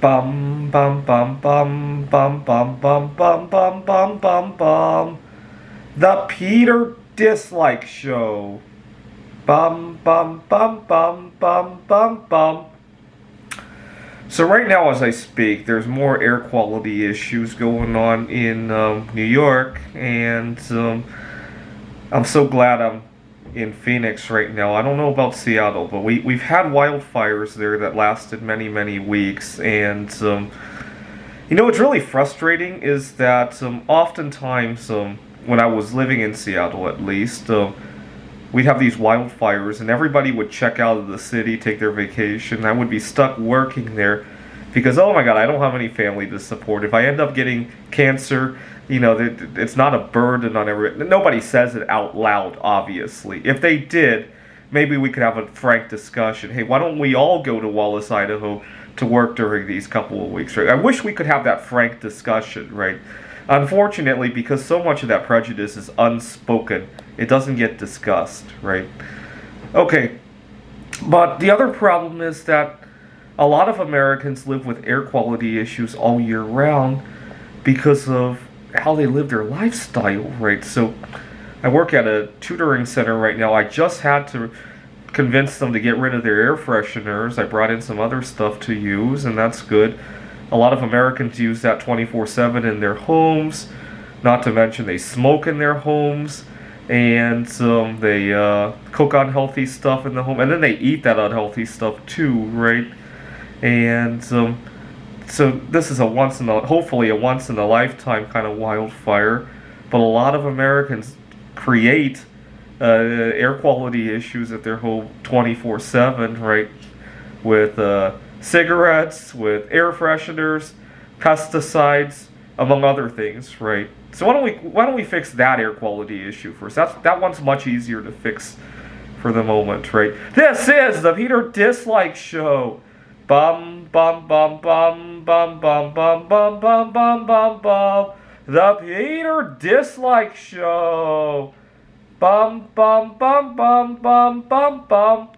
Bum bum bum bum bum bum bum bum bum bum bum bum. The Peter Dislike Show. Bum bum bum bum bum bum bum. So right now, as I speak, there's more air quality issues going on in um, New York, and um, I'm so glad I'm in Phoenix right now. I don't know about Seattle, but we, we've had wildfires there that lasted many, many weeks. And, um, you know, what's really frustrating is that um, oftentimes, um, when I was living in Seattle at least, uh, we'd have these wildfires and everybody would check out of the city, take their vacation. I would be stuck working there because, oh my God, I don't have any family to support. If I end up getting cancer, you know, it's not a burden on everyone. Nobody says it out loud, obviously. If they did, maybe we could have a frank discussion. Hey, why don't we all go to Wallace, Idaho to work during these couple of weeks, right? I wish we could have that frank discussion, right? Unfortunately, because so much of that prejudice is unspoken, it doesn't get discussed, right? Okay, but the other problem is that a lot of Americans live with air quality issues all year round because of how they live their lifestyle, right? So I work at a tutoring center right now. I just had to convince them to get rid of their air fresheners. I brought in some other stuff to use, and that's good. A lot of Americans use that 24 7 in their homes, not to mention they smoke in their homes and um, they uh, cook unhealthy stuff in the home, and then they eat that unhealthy stuff too, right? And um, so this is a once in a hopefully a once in a lifetime kind of wildfire, but a lot of Americans create uh, air quality issues at their home 24/7, right? With uh, cigarettes, with air fresheners, pesticides, among other things, right? So why don't we why don't we fix that air quality issue first? That's that one's much easier to fix for the moment, right? This is the Peter Dislike Show. Bum bum bum bum bum bum bum bum bum bum bum bum. The Peter Dislike Show. Bum bum bum bum bum bum bum.